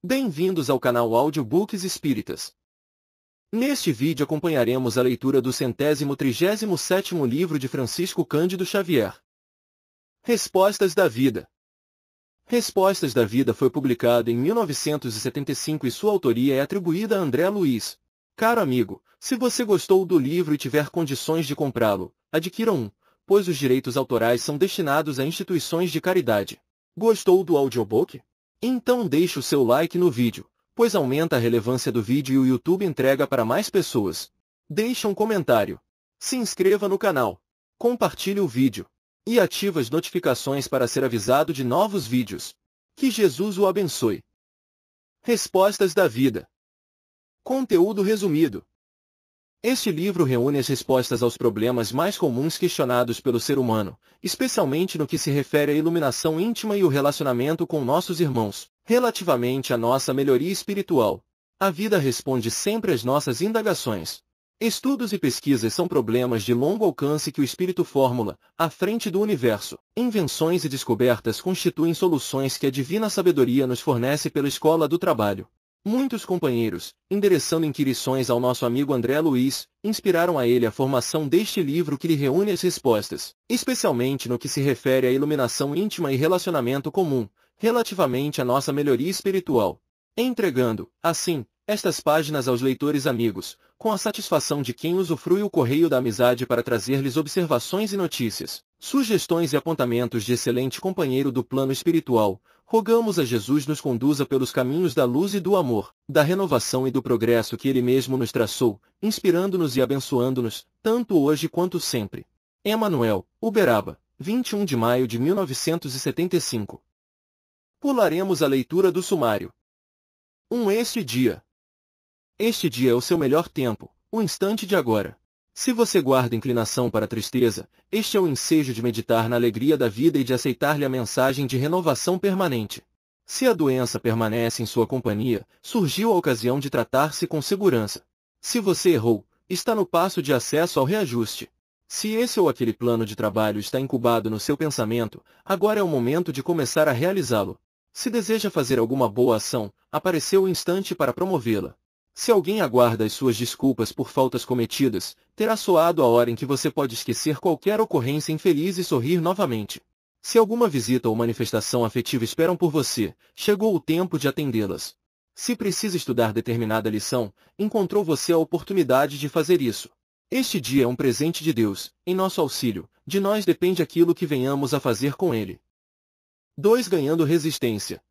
Bem-vindos ao canal Audiobooks Espíritas. Neste vídeo acompanharemos a leitura do centésimo trigésimo sétimo livro de Francisco Cândido Xavier. Respostas da Vida. Respostas da Vida foi publicado em 1975 e sua autoria é atribuída a André Luiz. Caro amigo, se você gostou do livro e tiver condições de comprá-lo, adquira um, pois os direitos autorais são destinados a instituições de caridade. Gostou do audiobook? Então deixe o seu like no vídeo, pois aumenta a relevância do vídeo e o YouTube entrega para mais pessoas. Deixe um comentário. Se inscreva no canal. Compartilhe o vídeo. E ative as notificações para ser avisado de novos vídeos. Que Jesus o abençoe. Respostas da Vida. Conteúdo resumido. Este livro reúne as respostas aos problemas mais comuns questionados pelo ser humano, especialmente no que se refere à iluminação íntima e o relacionamento com nossos irmãos, relativamente à nossa melhoria espiritual. A vida responde sempre às nossas indagações. Estudos e pesquisas são problemas de longo alcance que o espírito formula, à frente do universo. Invenções e descobertas constituem soluções que a divina sabedoria nos fornece pela escola do trabalho. Muitos companheiros, endereçando inquirições ao nosso amigo André Luiz, inspiraram a ele a formação deste livro que lhe reúne as respostas, especialmente no que se refere à iluminação íntima e relacionamento comum, relativamente à nossa melhoria espiritual. Entregando, assim, estas páginas aos leitores amigos, com a satisfação de quem usufrui o correio da amizade para trazer-lhes observações e notícias, sugestões e apontamentos de excelente companheiro do plano espiritual, rogamos a Jesus nos conduza pelos caminhos da luz e do amor, da renovação e do progresso que Ele mesmo nos traçou, inspirando-nos e abençoando-nos, tanto hoje quanto sempre. Emanuel, Uberaba, 21 de maio de 1975. Pularemos a leitura do sumário. 1. Um este dia. Este dia é o seu melhor tempo, o instante de agora. Se você guarda inclinação para a tristeza, este é o ensejo de meditar na alegria da vida e de aceitar-lhe a mensagem de renovação permanente. Se a doença permanece em sua companhia, surgiu a ocasião de tratar-se com segurança. Se você errou, está no passo de acesso ao reajuste. Se esse ou aquele plano de trabalho está incubado no seu pensamento, agora é o momento de começar a realizá-lo. Se deseja fazer alguma boa ação, apareceu o instante para promovê-la. Se alguém aguarda as suas desculpas por faltas cometidas, terá soado a hora em que você pode esquecer qualquer ocorrência infeliz e sorrir novamente. Se alguma visita ou manifestação afetiva esperam por você, chegou o tempo de atendê-las. Se precisa estudar determinada lição, encontrou você a oportunidade de fazer isso. Este dia é um presente de Deus, em nosso auxílio, de nós depende aquilo que venhamos a fazer com ele. 2. Ganhando resistência.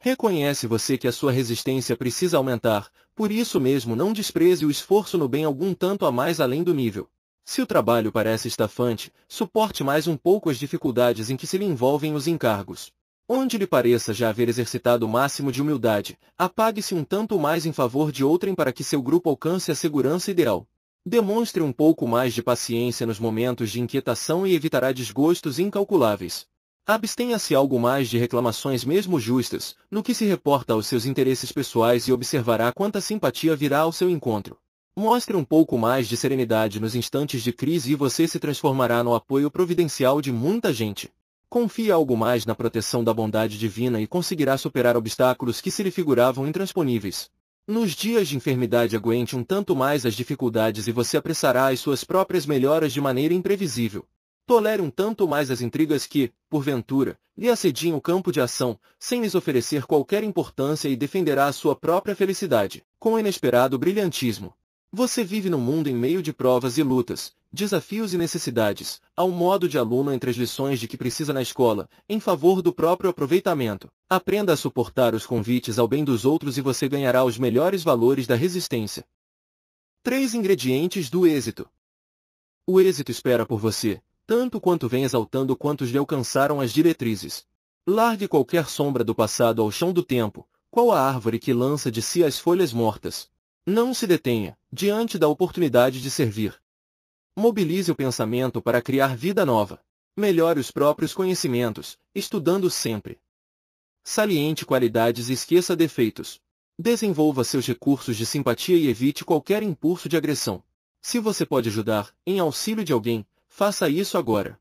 Reconhece você que a sua resistência precisa aumentar, por isso mesmo não despreze o esforço no bem algum tanto a mais além do nível. Se o trabalho parece estafante, suporte mais um pouco as dificuldades em que se lhe envolvem os encargos. Onde lhe pareça já haver exercitado o máximo de humildade, apague-se um tanto mais em favor de outrem para que seu grupo alcance a segurança ideal. Demonstre um pouco mais de paciência nos momentos de inquietação e evitará desgostos incalculáveis. Abstenha-se algo mais de reclamações mesmo justas, no que se reporta aos seus interesses pessoais e observará quanta simpatia virá ao seu encontro. Mostre um pouco mais de serenidade nos instantes de crise e você se transformará no apoio providencial de muita gente. Confie algo mais na proteção da bondade divina e conseguirá superar obstáculos que se lhe figuravam intransponíveis. Nos dias de enfermidade aguente um tanto mais as dificuldades e você apressará as suas próprias melhoras de maneira imprevisível. Tolere um tanto mais as intrigas que, porventura, lhe assediam o campo de ação, sem lhes oferecer qualquer importância e defenderá a sua própria felicidade, com inesperado brilhantismo. Você vive no mundo em meio de provas e lutas, desafios e necessidades, ao modo de aluno entre as lições de que precisa na escola, em favor do próprio aproveitamento. Aprenda a suportar os convites ao bem dos outros e você ganhará os melhores valores da resistência. Três ingredientes do êxito. O êxito espera por você, tanto quanto vem exaltando quantos lhe alcançaram as diretrizes. Largue qualquer sombra do passado ao chão do tempo, qual a árvore que lança de si as folhas mortas. Não se detenha, diante da oportunidade de servir. Mobilize o pensamento para criar vida nova. Melhore os próprios conhecimentos, estudando sempre. Saliente qualidades e esqueça defeitos. Desenvolva seus recursos de simpatia e evite qualquer impulso de agressão. Se você pode ajudar, em auxílio de alguém, Faça isso agora.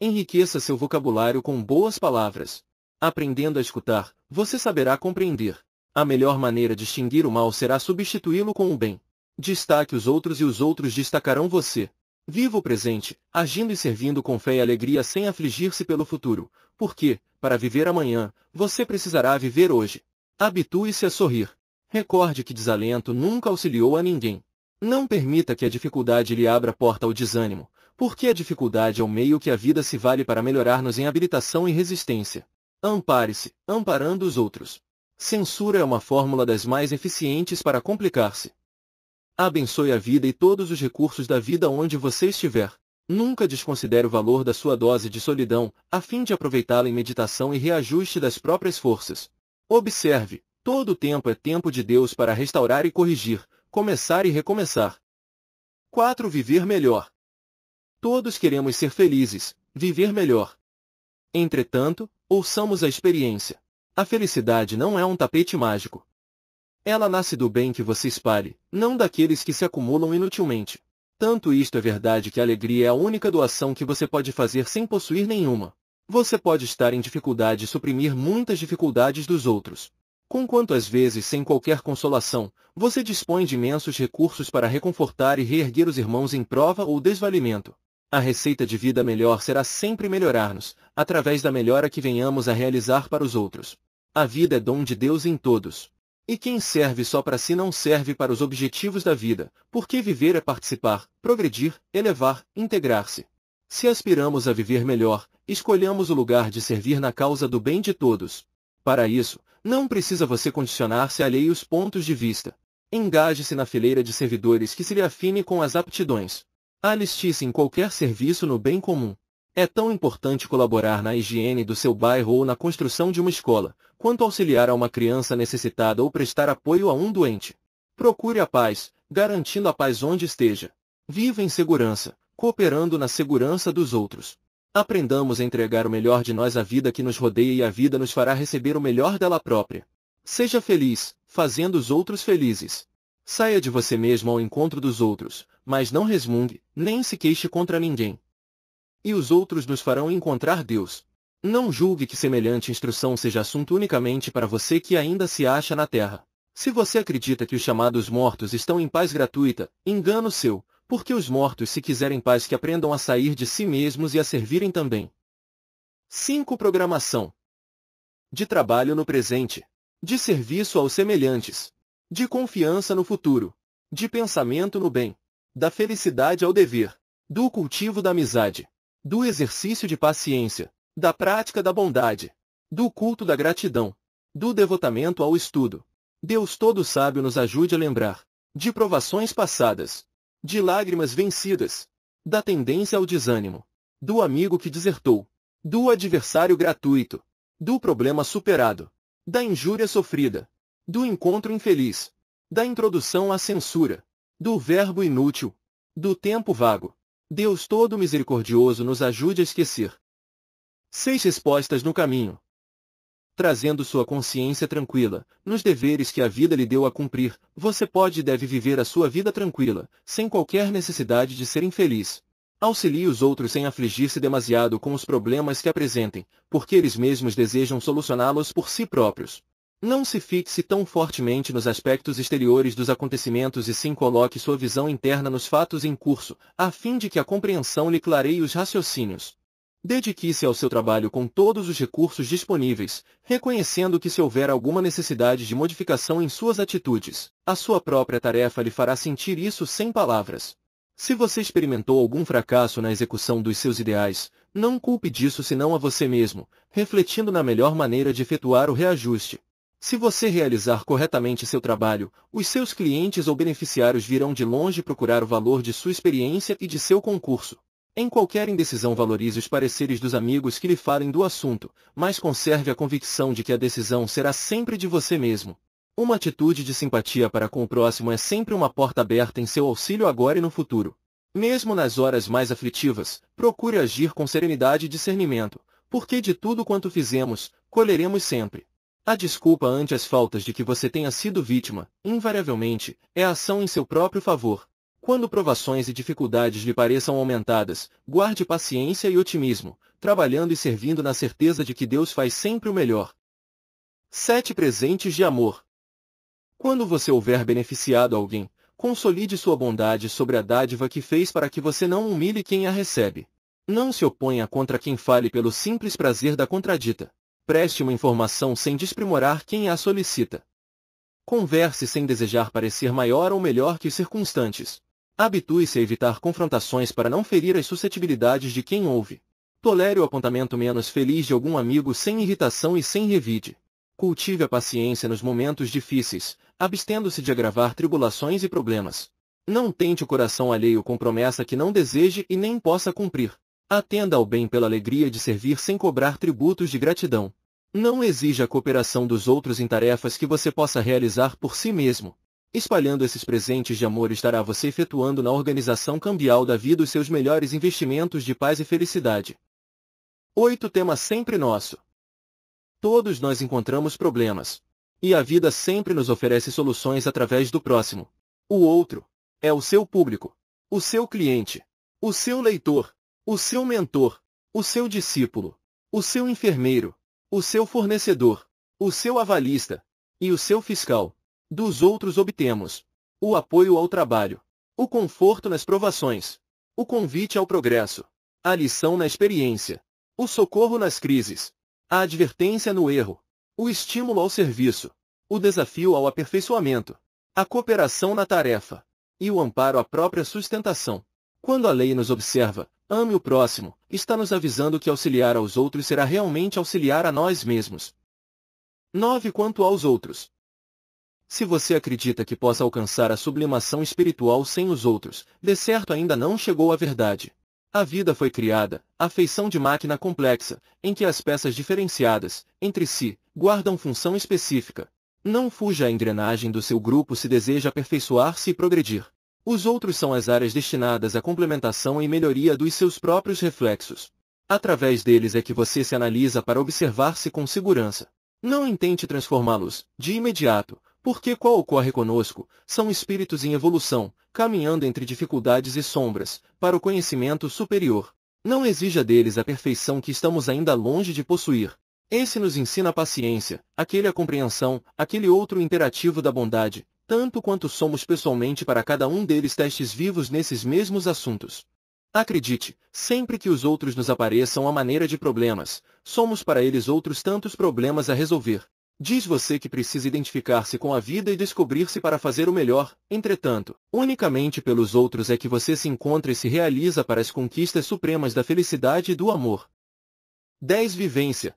Enriqueça seu vocabulário com boas palavras. Aprendendo a escutar, você saberá compreender. A melhor maneira de extinguir o mal será substituí-lo com o bem. Destaque os outros e os outros destacarão você. Viva o presente, agindo e servindo com fé e alegria sem afligir-se pelo futuro, porque, para viver amanhã, você precisará viver hoje. Habitue-se a sorrir. Recorde que desalento nunca auxiliou a ninguém. Não permita que a dificuldade lhe abra porta ao desânimo, porque a dificuldade é o meio que a vida se vale para melhorar-nos em habilitação e resistência. Ampare-se, amparando os outros. Censura é uma fórmula das mais eficientes para complicar-se. Abençoe a vida e todos os recursos da vida onde você estiver. Nunca desconsidere o valor da sua dose de solidão, a fim de aproveitá-la em meditação e reajuste das próprias forças. Observe, todo o tempo é tempo de Deus para restaurar e corrigir, começar e recomeçar. 4. Viver melhor. Todos queremos ser felizes, viver melhor. Entretanto, ouçamos a experiência. A felicidade não é um tapete mágico. Ela nasce do bem que você espalhe, não daqueles que se acumulam inutilmente. Tanto isto é verdade que a alegria é a única doação que você pode fazer sem possuir nenhuma. Você pode estar em dificuldade e suprimir muitas dificuldades dos outros. Conquanto às vezes sem qualquer consolação, você dispõe de imensos recursos para reconfortar e reerguer os irmãos em prova ou desvalimento. A receita de vida melhor será sempre melhorar-nos, através da melhora que venhamos a realizar para os outros. A vida é dom de Deus em todos. E quem serve só para si não serve para os objetivos da vida, porque viver é participar, progredir, elevar, integrar-se. Se aspiramos a viver melhor, escolhamos o lugar de servir na causa do bem de todos. Para isso, não precisa você condicionar-se a alheios pontos de vista. Engaje-se na fileira de servidores que se lhe afine com as aptidões. Aliste-se em qualquer serviço no bem comum. É tão importante colaborar na higiene do seu bairro ou na construção de uma escola, quanto auxiliar a uma criança necessitada ou prestar apoio a um doente. Procure a paz, garantindo a paz onde esteja. Viva em segurança, cooperando na segurança dos outros. Aprendamos a entregar o melhor de nós à vida que nos rodeia e a vida nos fará receber o melhor dela própria. Seja feliz, fazendo os outros felizes. Saia de você mesmo ao encontro dos outros, mas não resmungue, nem se queixe contra ninguém. E os outros nos farão encontrar Deus. Não julgue que semelhante instrução seja assunto unicamente para você que ainda se acha na terra. Se você acredita que os chamados mortos estão em paz gratuita, engano seu, porque os mortos se quiserem paz que aprendam a sair de si mesmos e a servirem também. 5. Programação. De trabalho no presente. De serviço aos semelhantes. De confiança no futuro. De pensamento no bem. Da felicidade ao dever. Do cultivo da amizade. Do exercício de paciência da prática da bondade, do culto da gratidão, do devotamento ao estudo. Deus todo sábio nos ajude a lembrar de provações passadas, de lágrimas vencidas, da tendência ao desânimo, do amigo que desertou, do adversário gratuito, do problema superado, da injúria sofrida, do encontro infeliz, da introdução à censura, do verbo inútil, do tempo vago. Deus todo misericordioso nos ajude a esquecer Seis respostas no caminho. Trazendo sua consciência tranquila, nos deveres que a vida lhe deu a cumprir, você pode e deve viver a sua vida tranquila, sem qualquer necessidade de ser infeliz. Auxilie os outros sem afligir-se demasiado com os problemas que apresentem, porque eles mesmos desejam solucioná-los por si próprios. Não se fixe tão fortemente nos aspectos exteriores dos acontecimentos e sim coloque sua visão interna nos fatos em curso, a fim de que a compreensão lhe clareie os raciocínios. Dedique-se ao seu trabalho com todos os recursos disponíveis, reconhecendo que se houver alguma necessidade de modificação em suas atitudes, a sua própria tarefa lhe fará sentir isso sem palavras. Se você experimentou algum fracasso na execução dos seus ideais, não culpe disso senão a você mesmo, refletindo na melhor maneira de efetuar o reajuste. Se você realizar corretamente seu trabalho, os seus clientes ou beneficiários virão de longe procurar o valor de sua experiência e de seu concurso. Em qualquer indecisão valorize os pareceres dos amigos que lhe falem do assunto, mas conserve a convicção de que a decisão será sempre de você mesmo. Uma atitude de simpatia para com o próximo é sempre uma porta aberta em seu auxílio agora e no futuro. Mesmo nas horas mais aflitivas, procure agir com serenidade e discernimento, porque de tudo quanto fizemos, colheremos sempre. A desculpa ante as faltas de que você tenha sido vítima, invariavelmente, é ação em seu próprio favor. Quando provações e dificuldades lhe pareçam aumentadas, guarde paciência e otimismo, trabalhando e servindo na certeza de que Deus faz sempre o melhor. 7 presentes de amor. Quando você houver beneficiado alguém, consolide sua bondade sobre a dádiva que fez para que você não humilhe quem a recebe. Não se oponha contra quem fale pelo simples prazer da contradita. Preste uma informação sem desprimorar quem a solicita. Converse sem desejar parecer maior ou melhor que os circunstantes. Habitue-se a evitar confrontações para não ferir as suscetibilidades de quem ouve. Tolere o apontamento menos feliz de algum amigo sem irritação e sem revide. Cultive a paciência nos momentos difíceis, abstendo-se de agravar tribulações e problemas. Não tente o coração alheio com promessa que não deseje e nem possa cumprir. Atenda ao bem pela alegria de servir sem cobrar tributos de gratidão. Não exija a cooperação dos outros em tarefas que você possa realizar por si mesmo. Espalhando esses presentes de amor estará você efetuando na organização cambial da vida os seus melhores investimentos de paz e felicidade. 8. Tema sempre nosso. Todos nós encontramos problemas. E a vida sempre nos oferece soluções através do próximo. O outro é o seu público, o seu cliente, o seu leitor, o seu mentor, o seu discípulo, o seu enfermeiro, o seu fornecedor, o seu avalista e o seu fiscal. Dos outros obtemos o apoio ao trabalho, o conforto nas provações, o convite ao progresso, a lição na experiência, o socorro nas crises, a advertência no erro, o estímulo ao serviço, o desafio ao aperfeiçoamento, a cooperação na tarefa e o amparo à própria sustentação. Quando a lei nos observa, ame o próximo, está nos avisando que auxiliar aos outros será realmente auxiliar a nós mesmos. 9. Quanto aos outros. Se você acredita que possa alcançar a sublimação espiritual sem os outros, de certo ainda não chegou à verdade. A vida foi criada, a feição de máquina complexa, em que as peças diferenciadas, entre si, guardam função específica. Não fuja à engrenagem do seu grupo se deseja aperfeiçoar-se e progredir. Os outros são as áreas destinadas à complementação e melhoria dos seus próprios reflexos. Através deles é que você se analisa para observar-se com segurança. Não intente transformá-los, de imediato, porque qual ocorre conosco, são espíritos em evolução, caminhando entre dificuldades e sombras, para o conhecimento superior. Não exija deles a perfeição que estamos ainda longe de possuir. Esse nos ensina a paciência, aquele a compreensão, aquele outro imperativo da bondade, tanto quanto somos pessoalmente para cada um deles testes vivos nesses mesmos assuntos. Acredite, sempre que os outros nos apareçam à maneira de problemas, somos para eles outros tantos problemas a resolver. Diz você que precisa identificar-se com a vida e descobrir-se para fazer o melhor, entretanto, unicamente pelos outros é que você se encontra e se realiza para as conquistas supremas da felicidade e do amor. 10. Vivência.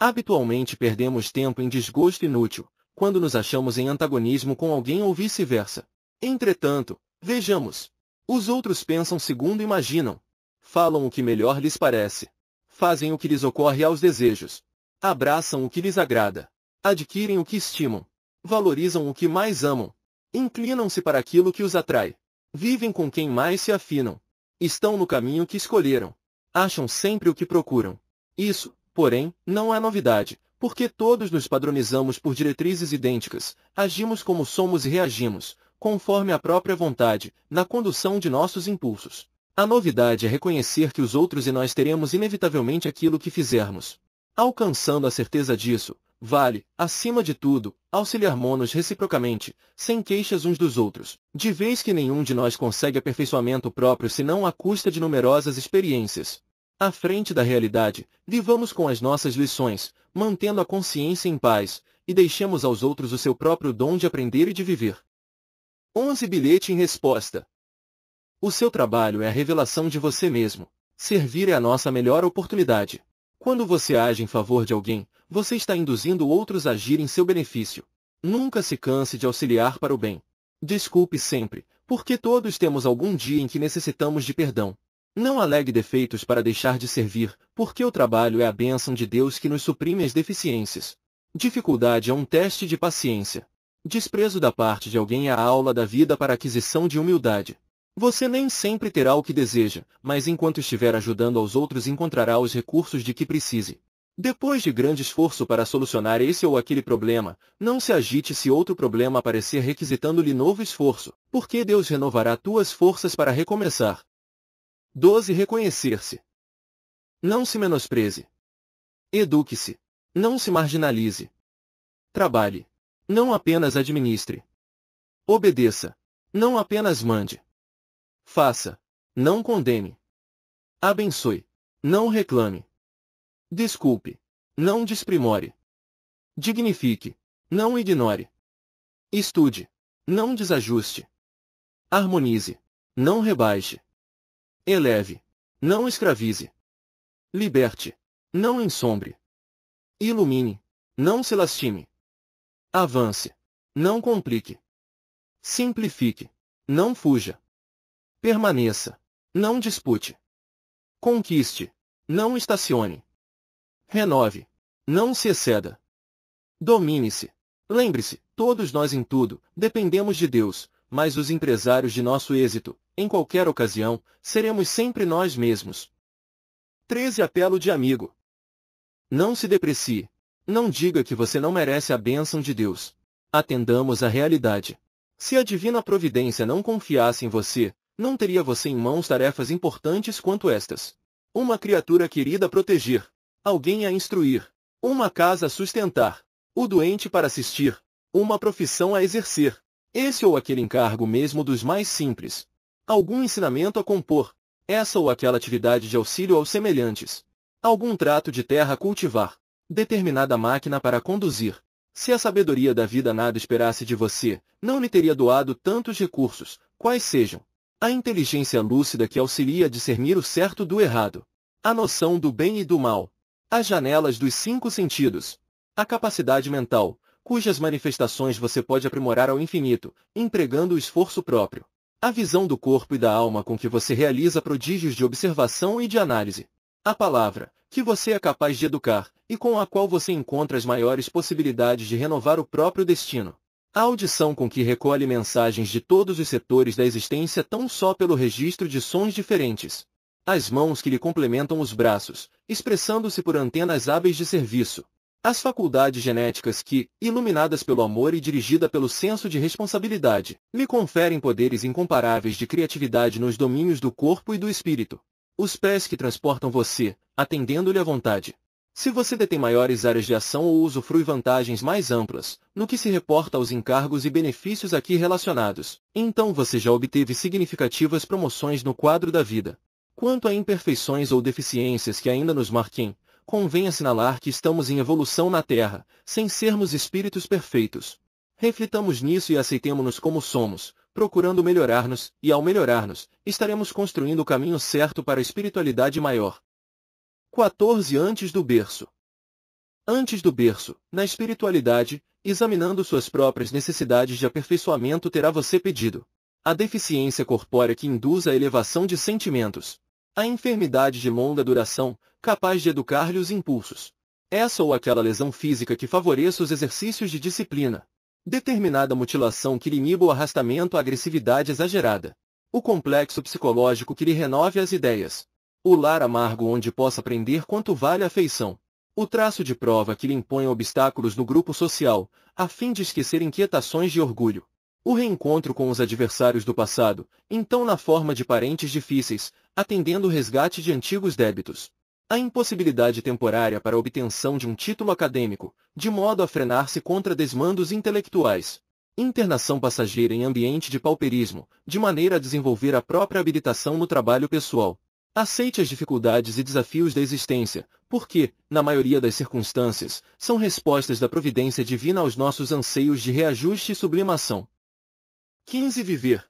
Habitualmente perdemos tempo em desgosto inútil, quando nos achamos em antagonismo com alguém ou vice-versa. Entretanto, vejamos. Os outros pensam segundo imaginam. Falam o que melhor lhes parece. Fazem o que lhes ocorre aos desejos. Abraçam o que lhes agrada. Adquirem o que estimam. Valorizam o que mais amam. Inclinam-se para aquilo que os atrai. Vivem com quem mais se afinam. Estão no caminho que escolheram. Acham sempre o que procuram. Isso, porém, não é novidade, porque todos nos padronizamos por diretrizes idênticas, agimos como somos e reagimos, conforme a própria vontade, na condução de nossos impulsos. A novidade é reconhecer que os outros e nós teremos inevitavelmente aquilo que fizermos. Alcançando a certeza disso, vale, acima de tudo, auxiliarmos-nos reciprocamente, sem queixas uns dos outros, de vez que nenhum de nós consegue aperfeiçoamento próprio senão à custa de numerosas experiências. À frente da realidade, vivamos com as nossas lições, mantendo a consciência em paz, e deixemos aos outros o seu próprio dom de aprender e de viver. 11 Bilhete em resposta. O seu trabalho é a revelação de você mesmo. Servir é a nossa melhor oportunidade. Quando você age em favor de alguém, você está induzindo outros a agir em seu benefício. Nunca se canse de auxiliar para o bem. Desculpe sempre, porque todos temos algum dia em que necessitamos de perdão. Não alegue defeitos para deixar de servir, porque o trabalho é a bênção de Deus que nos suprime as deficiências. Dificuldade é um teste de paciência. Desprezo da parte de alguém é a aula da vida para aquisição de humildade. Você nem sempre terá o que deseja, mas enquanto estiver ajudando aos outros encontrará os recursos de que precise. Depois de grande esforço para solucionar esse ou aquele problema, não se agite se outro problema aparecer requisitando-lhe novo esforço, porque Deus renovará tuas forças para recomeçar. 12. Reconhecer-se. Não se menospreze. Eduque-se. Não se marginalize. Trabalhe. Não apenas administre. Obedeça. Não apenas mande. Faça. Não condene. Abençoe. Não reclame. Desculpe. Não desprimore. Dignifique. Não ignore. Estude. Não desajuste. Harmonize. Não rebaixe. Eleve. Não escravize. Liberte. Não ensombre. Ilumine. Não se lastime. Avance. Não complique. Simplifique. Não fuja. Permaneça. Não dispute. Conquiste. Não estacione. Renove. Não se exceda. Domine-se. Lembre-se, todos nós em tudo, dependemos de Deus, mas os empresários de nosso êxito, em qualquer ocasião, seremos sempre nós mesmos. 13 Apelo de amigo. Não se deprecie. Não diga que você não merece a bênção de Deus. Atendamos à realidade. Se a divina providência não confiasse em você, não teria você em mãos tarefas importantes quanto estas. Uma criatura querida a proteger, alguém a instruir, uma casa a sustentar, o doente para assistir, uma profissão a exercer, esse ou aquele encargo mesmo dos mais simples, algum ensinamento a compor, essa ou aquela atividade de auxílio aos semelhantes, algum trato de terra a cultivar, determinada máquina para conduzir. Se a sabedoria da vida nada esperasse de você, não lhe teria doado tantos recursos, quais sejam. A inteligência lúcida que auxilia a discernir o certo do errado. A noção do bem e do mal. As janelas dos cinco sentidos. A capacidade mental, cujas manifestações você pode aprimorar ao infinito, empregando o esforço próprio. A visão do corpo e da alma com que você realiza prodígios de observação e de análise. A palavra, que você é capaz de educar, e com a qual você encontra as maiores possibilidades de renovar o próprio destino. A audição com que recolhe mensagens de todos os setores da existência tão só pelo registro de sons diferentes. As mãos que lhe complementam os braços, expressando-se por antenas hábeis de serviço. As faculdades genéticas que, iluminadas pelo amor e dirigida pelo senso de responsabilidade, lhe conferem poderes incomparáveis de criatividade nos domínios do corpo e do espírito. Os pés que transportam você, atendendo-lhe à vontade. Se você detém maiores áreas de ação ou usufrui vantagens mais amplas, no que se reporta aos encargos e benefícios aqui relacionados, então você já obteve significativas promoções no quadro da vida. Quanto a imperfeições ou deficiências que ainda nos marquem, convém assinalar que estamos em evolução na Terra, sem sermos espíritos perfeitos. Reflitamos nisso e aceitemo-nos como somos, procurando melhorar-nos, e ao melhorar-nos, estaremos construindo o caminho certo para a espiritualidade maior. 14 Antes do berço Antes do berço, na espiritualidade, examinando suas próprias necessidades de aperfeiçoamento terá você pedido. A deficiência corpórea que induz a elevação de sentimentos. A enfermidade de longa duração, capaz de educar-lhe os impulsos. Essa ou aquela lesão física que favoreça os exercícios de disciplina. Determinada mutilação que lhe iniba o arrastamento à agressividade exagerada. O complexo psicológico que lhe renove as ideias. O lar amargo onde possa aprender quanto vale a afeição. O traço de prova que lhe impõe obstáculos no grupo social, a fim de esquecer inquietações de orgulho. O reencontro com os adversários do passado, então na forma de parentes difíceis, atendendo o resgate de antigos débitos. A impossibilidade temporária para a obtenção de um título acadêmico, de modo a frenar-se contra desmandos intelectuais. Internação passageira em ambiente de pauperismo, de maneira a desenvolver a própria habilitação no trabalho pessoal. Aceite as dificuldades e desafios da existência, porque, na maioria das circunstâncias, são respostas da providência divina aos nossos anseios de reajuste e sublimação. 15. Viver.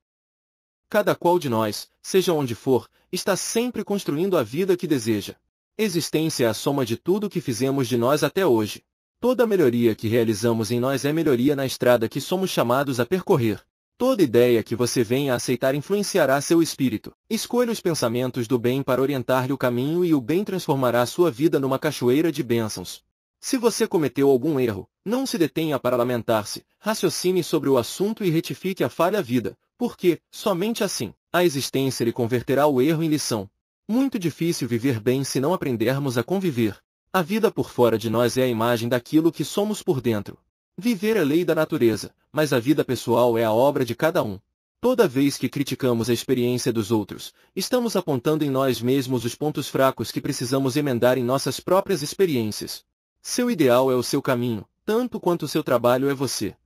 Cada qual de nós, seja onde for, está sempre construindo a vida que deseja. Existência é a soma de tudo que fizemos de nós até hoje. Toda melhoria que realizamos em nós é melhoria na estrada que somos chamados a percorrer. Toda ideia que você venha a aceitar influenciará seu espírito. Escolha os pensamentos do bem para orientar-lhe o caminho e o bem transformará sua vida numa cachoeira de bênçãos. Se você cometeu algum erro, não se detenha para lamentar-se, raciocine sobre o assunto e retifique a falha vida, porque, somente assim, a existência lhe converterá o erro em lição. Muito difícil viver bem se não aprendermos a conviver. A vida por fora de nós é a imagem daquilo que somos por dentro. Viver é lei da natureza, mas a vida pessoal é a obra de cada um. Toda vez que criticamos a experiência dos outros, estamos apontando em nós mesmos os pontos fracos que precisamos emendar em nossas próprias experiências. Seu ideal é o seu caminho, tanto quanto seu trabalho é você.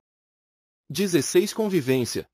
16 Convivência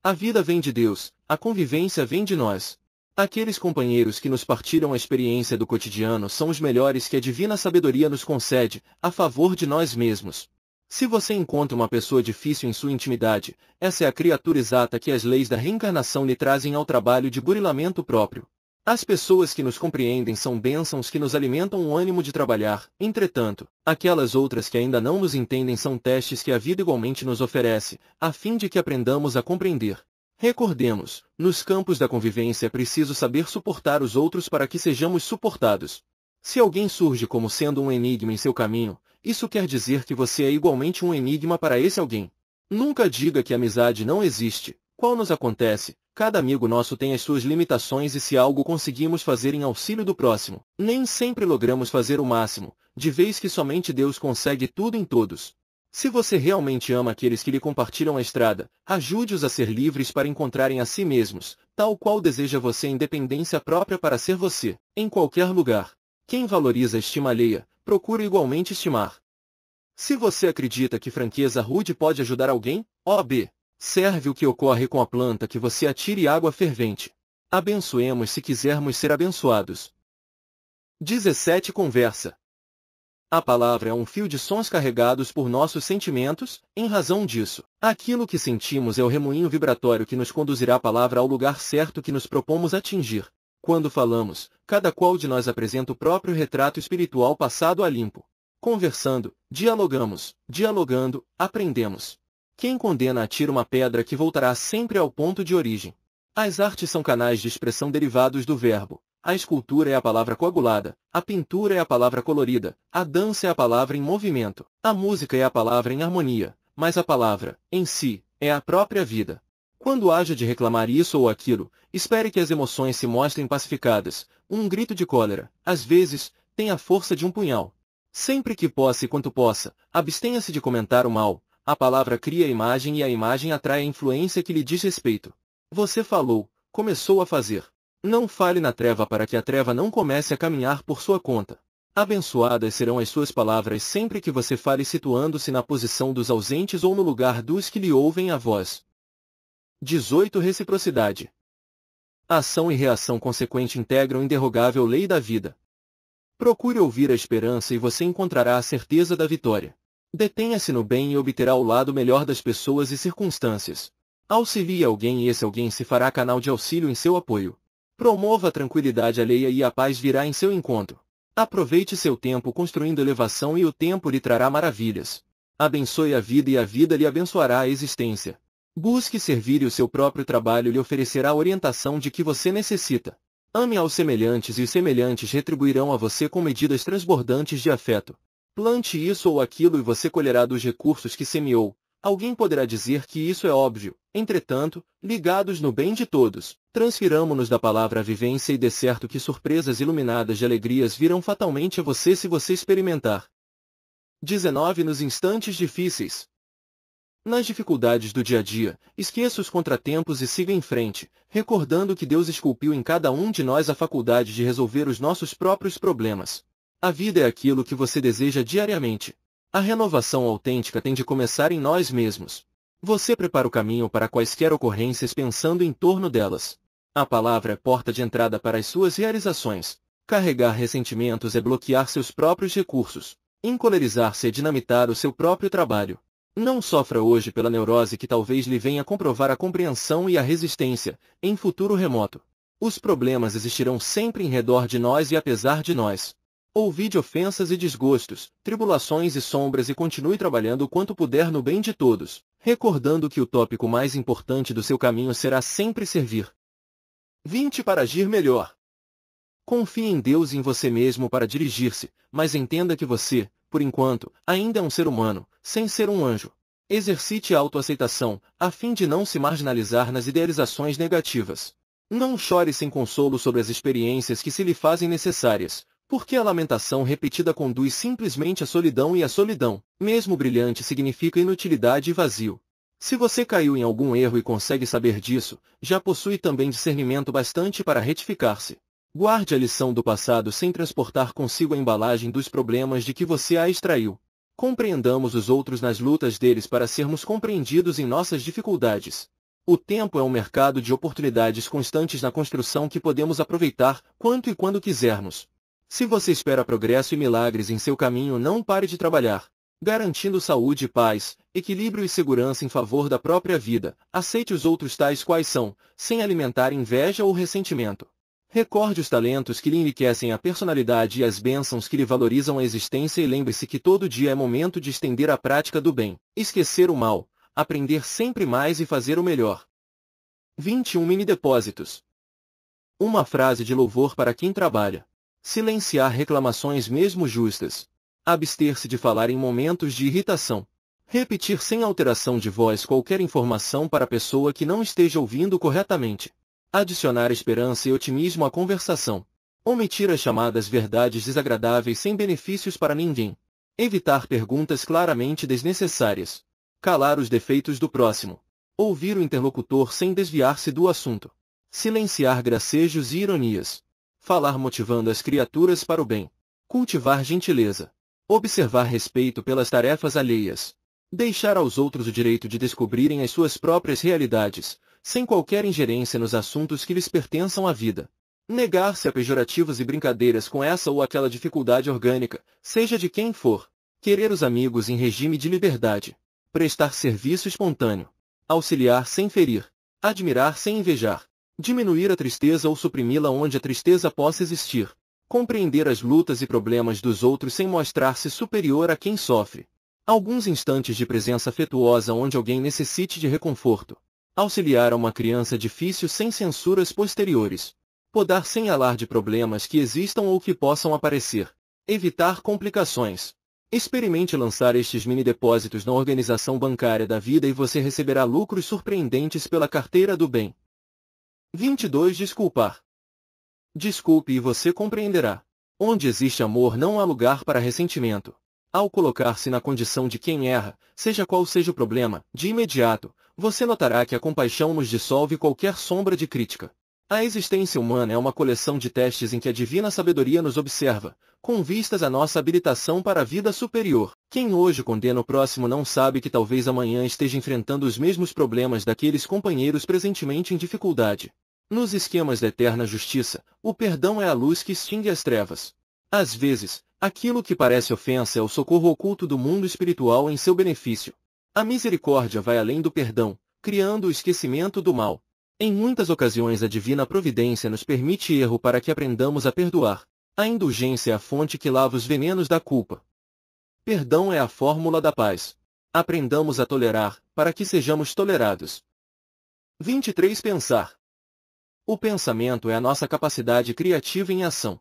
A vida vem de Deus, a convivência vem de nós. Aqueles companheiros que nos partilham a experiência do cotidiano são os melhores que a divina sabedoria nos concede, a favor de nós mesmos. Se você encontra uma pessoa difícil em sua intimidade, essa é a criatura exata que as leis da reencarnação lhe trazem ao trabalho de burilamento próprio. As pessoas que nos compreendem são bênçãos que nos alimentam o ânimo de trabalhar, entretanto, aquelas outras que ainda não nos entendem são testes que a vida igualmente nos oferece, a fim de que aprendamos a compreender. Recordemos, nos campos da convivência é preciso saber suportar os outros para que sejamos suportados. Se alguém surge como sendo um enigma em seu caminho, isso quer dizer que você é igualmente um enigma para esse alguém. Nunca diga que amizade não existe. Qual nos acontece? Cada amigo nosso tem as suas limitações e se algo conseguimos fazer em auxílio do próximo, nem sempre logramos fazer o máximo, de vez que somente Deus consegue tudo em todos. Se você realmente ama aqueles que lhe compartilham a estrada, ajude-os a ser livres para encontrarem a si mesmos, tal qual deseja você independência própria para ser você, em qualquer lugar. Quem valoriza a estima alheia, procura igualmente estimar. Se você acredita que franqueza rude pode ajudar alguém, OB, serve o que ocorre com a planta que você atire água fervente. Abençoemos se quisermos ser abençoados. 17 Conversa A palavra é um fio de sons carregados por nossos sentimentos, em razão disso, aquilo que sentimos é o remoinho vibratório que nos conduzirá a palavra ao lugar certo que nos propomos atingir. Quando falamos, cada qual de nós apresenta o próprio retrato espiritual passado a limpo. Conversando, dialogamos, dialogando, aprendemos. Quem condena atira uma pedra que voltará sempre ao ponto de origem. As artes são canais de expressão derivados do verbo. A escultura é a palavra coagulada, a pintura é a palavra colorida, a dança é a palavra em movimento, a música é a palavra em harmonia, mas a palavra, em si, é a própria vida. Quando haja de reclamar isso ou aquilo, espere que as emoções se mostrem pacificadas. Um grito de cólera, às vezes, tem a força de um punhal. Sempre que possa e quanto possa, abstenha-se de comentar o mal. A palavra cria a imagem e a imagem atrai a influência que lhe diz respeito. Você falou, começou a fazer. Não fale na treva para que a treva não comece a caminhar por sua conta. Abençoadas serão as suas palavras sempre que você fale situando-se na posição dos ausentes ou no lugar dos que lhe ouvem a voz. 18 Reciprocidade. Ação e reação consequente integram inderrogável lei da vida. Procure ouvir a esperança e você encontrará a certeza da vitória. Detenha-se no bem e obterá o lado melhor das pessoas e circunstâncias. Auxilie alguém e esse alguém se fará canal de auxílio em seu apoio. Promova a tranquilidade alheia e a paz virá em seu encontro. Aproveite seu tempo construindo elevação e o tempo lhe trará maravilhas. Abençoe a vida e a vida lhe abençoará a existência. Busque servir e o seu próprio trabalho lhe oferecerá a orientação de que você necessita. Ame aos semelhantes e os semelhantes retribuirão a você com medidas transbordantes de afeto. Plante isso ou aquilo e você colherá dos recursos que semeou. Alguém poderá dizer que isso é óbvio. Entretanto, ligados no bem de todos, transfiramo-nos da palavra à vivência e de certo que surpresas iluminadas de alegrias virão fatalmente a você se você experimentar. 19 Nos instantes difíceis, nas dificuldades do dia a dia, esqueça os contratempos e siga em frente, recordando que Deus esculpiu em cada um de nós a faculdade de resolver os nossos próprios problemas. A vida é aquilo que você deseja diariamente. A renovação autêntica tem de começar em nós mesmos. Você prepara o caminho para quaisquer ocorrências pensando em torno delas. A palavra é porta de entrada para as suas realizações. Carregar ressentimentos é bloquear seus próprios recursos. Encolerizar-se é dinamitar o seu próprio trabalho. Não sofra hoje pela neurose que talvez lhe venha comprovar a compreensão e a resistência, em futuro remoto. Os problemas existirão sempre em redor de nós e apesar de nós. Ouvide ofensas e desgostos, tribulações e sombras e continue trabalhando o quanto puder no bem de todos, recordando que o tópico mais importante do seu caminho será sempre servir. 20 para agir melhor. Confie em Deus e em você mesmo para dirigir-se, mas entenda que você, por enquanto, ainda é um ser humano, sem ser um anjo. Exercite a autoaceitação, a fim de não se marginalizar nas idealizações negativas. Não chore sem consolo sobre as experiências que se lhe fazem necessárias, porque a lamentação repetida conduz simplesmente à solidão e a solidão, mesmo brilhante significa inutilidade e vazio. Se você caiu em algum erro e consegue saber disso, já possui também discernimento bastante para retificar-se. Guarde a lição do passado sem transportar consigo a embalagem dos problemas de que você a extraiu. Compreendamos os outros nas lutas deles para sermos compreendidos em nossas dificuldades. O tempo é um mercado de oportunidades constantes na construção que podemos aproveitar quanto e quando quisermos. Se você espera progresso e milagres em seu caminho, não pare de trabalhar garantindo saúde paz, equilíbrio e segurança em favor da própria vida, aceite os outros tais quais são, sem alimentar inveja ou ressentimento. Recorde os talentos que lhe enriquecem a personalidade e as bênçãos que lhe valorizam a existência e lembre-se que todo dia é momento de estender a prática do bem, esquecer o mal, aprender sempre mais e fazer o melhor. 21 Mini Depósitos Uma frase de louvor para quem trabalha. Silenciar reclamações mesmo justas. Abster-se de falar em momentos de irritação. Repetir sem alteração de voz qualquer informação para a pessoa que não esteja ouvindo corretamente. Adicionar esperança e otimismo à conversação. Omitir as chamadas verdades desagradáveis sem benefícios para ninguém. Evitar perguntas claramente desnecessárias. Calar os defeitos do próximo. Ouvir o interlocutor sem desviar-se do assunto. Silenciar gracejos e ironias. Falar motivando as criaturas para o bem. Cultivar gentileza. Observar respeito pelas tarefas alheias. Deixar aos outros o direito de descobrirem as suas próprias realidades, sem qualquer ingerência nos assuntos que lhes pertençam à vida. Negar-se a pejorativos e brincadeiras com essa ou aquela dificuldade orgânica, seja de quem for. Querer os amigos em regime de liberdade. Prestar serviço espontâneo. Auxiliar sem ferir. Admirar sem invejar. Diminuir a tristeza ou suprimi-la onde a tristeza possa existir compreender as lutas e problemas dos outros sem mostrar-se superior a quem sofre. Alguns instantes de presença afetuosa onde alguém necessite de reconforto. Auxiliar a uma criança difícil sem censuras posteriores. Podar sem alarde problemas que existam ou que possam aparecer. Evitar complicações. Experimente lançar estes mini depósitos na organização bancária da vida e você receberá lucros surpreendentes pela carteira do bem. 22 Desculpar. Desculpe e você compreenderá. Onde existe amor não há lugar para ressentimento. Ao colocar-se na condição de quem erra, seja qual seja o problema, de imediato, você notará que a compaixão nos dissolve qualquer sombra de crítica. A existência humana é uma coleção de testes em que a divina sabedoria nos observa, com vistas à nossa habilitação para a vida superior. Quem hoje condena o próximo não sabe que talvez amanhã esteja enfrentando os mesmos problemas daqueles companheiros presentemente em dificuldade. Nos esquemas da eterna justiça, o perdão é a luz que extingue as trevas. Às vezes, aquilo que parece ofensa é o socorro oculto do mundo espiritual em seu benefício. A misericórdia vai além do perdão, criando o esquecimento do mal. Em muitas ocasiões a divina providência nos permite erro para que aprendamos a perdoar. A indulgência é a fonte que lava os venenos da culpa. Perdão é a fórmula da paz. Aprendamos a tolerar, para que sejamos tolerados. 23 Pensar o pensamento é a nossa capacidade criativa em ação.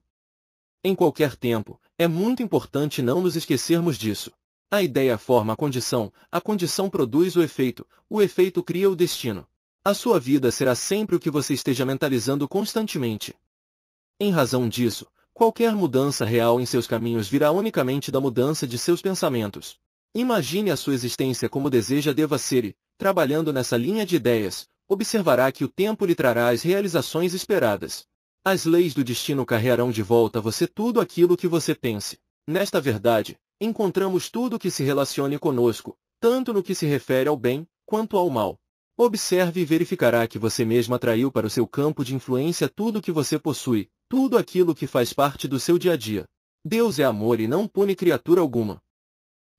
Em qualquer tempo, é muito importante não nos esquecermos disso. A ideia forma a condição, a condição produz o efeito, o efeito cria o destino. A sua vida será sempre o que você esteja mentalizando constantemente. Em razão disso, qualquer mudança real em seus caminhos virá unicamente da mudança de seus pensamentos. Imagine a sua existência como deseja deva ser e, trabalhando nessa linha de ideias, observará que o tempo lhe trará as realizações esperadas. As leis do destino carrearão de volta a você tudo aquilo que você pense. Nesta verdade, encontramos tudo que se relacione conosco, tanto no que se refere ao bem, quanto ao mal. Observe e verificará que você mesmo atraiu para o seu campo de influência tudo que você possui, tudo aquilo que faz parte do seu dia a dia. Deus é amor e não pune criatura alguma.